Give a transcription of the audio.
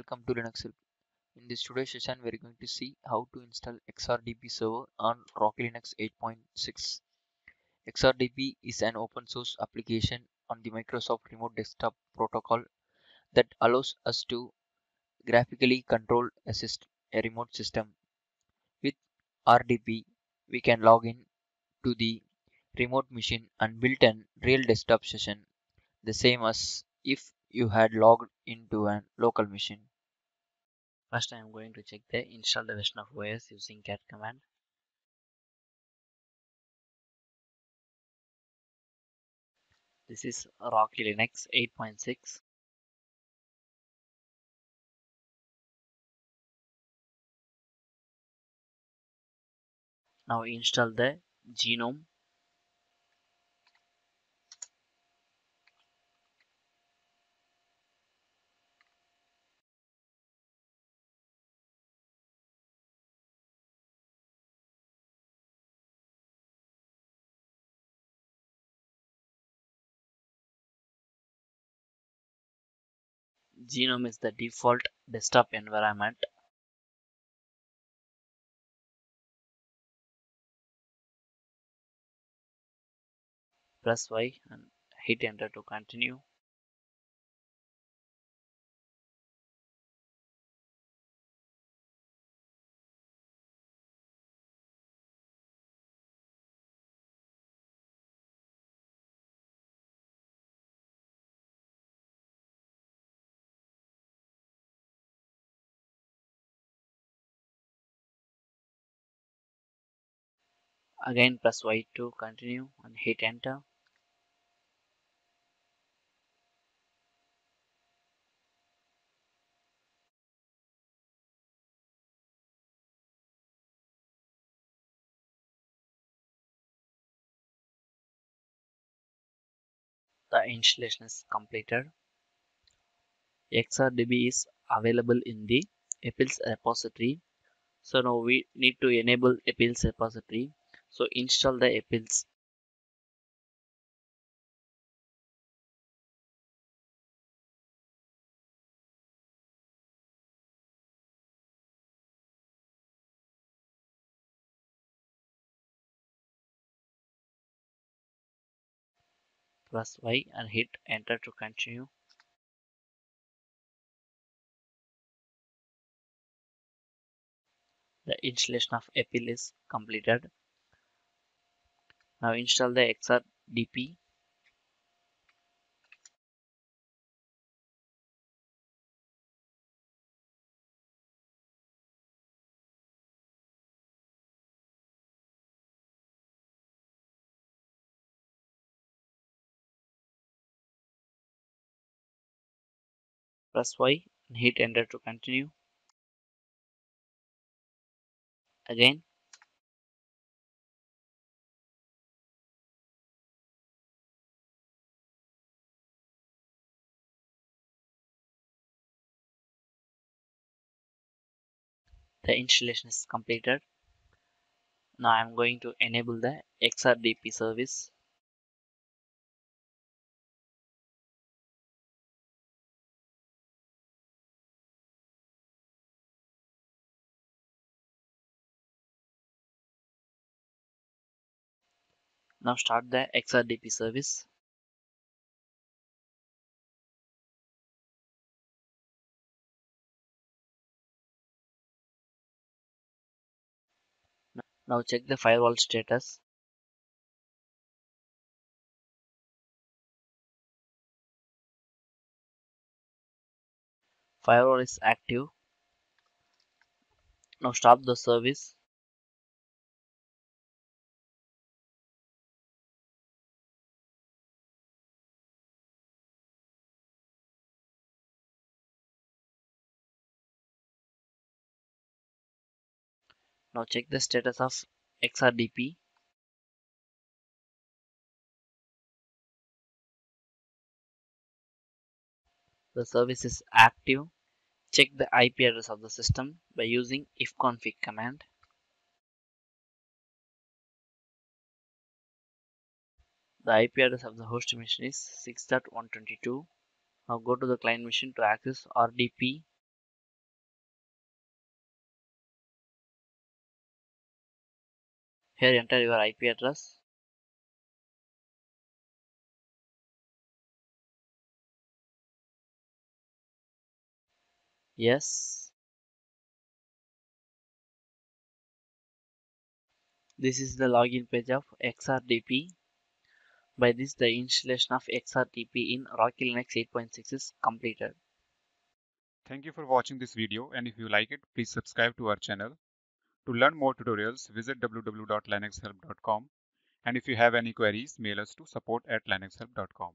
Welcome to Linux Help. In this today's session, we're going to see how to install XRDP server on Rocky Linux 8.6. XRDP is an open source application on the Microsoft Remote Desktop Protocol that allows us to graphically control a, a remote system. With RDP, we can log in to the remote machine and build a real desktop session, the same as if you had logged into a local machine. First I am going to check the installed version of OS using cat command. This is Rocky Linux 8.6. Now install the GNOME GNOME is the default desktop environment. Press Y and hit enter to continue. Again press Y to continue and hit enter. The installation is completed. xrdp is available in the EPEL's repository. So now we need to enable EPEL's repository. So install the EPEL's. Press Y and hit enter to continue. The installation of EPEL is completed. Now install the XRDP. Press Y and hit enter to continue. Again the installation is completed. Now I am going to enable the XRDP service. Now start the XRDP service. Now check the firewall status. Firewall is active. Now stop the service. Now check the status of XRDP. The service is active. Check the IP address of the system by using ifconfig command. The IP address of the host machine is 6.122. Now go to the client machine to access RDP here enter your ip address. Yes. This is the login page of xrdp by this the installation of xrdp in rocky linux 8.6 is completed. Thank you for watching this video and if you like it, please subscribe to our channel. To learn more tutorials, visit www.linuxhelp.com and if you have any queries, mail us to support at linuxhelp.com.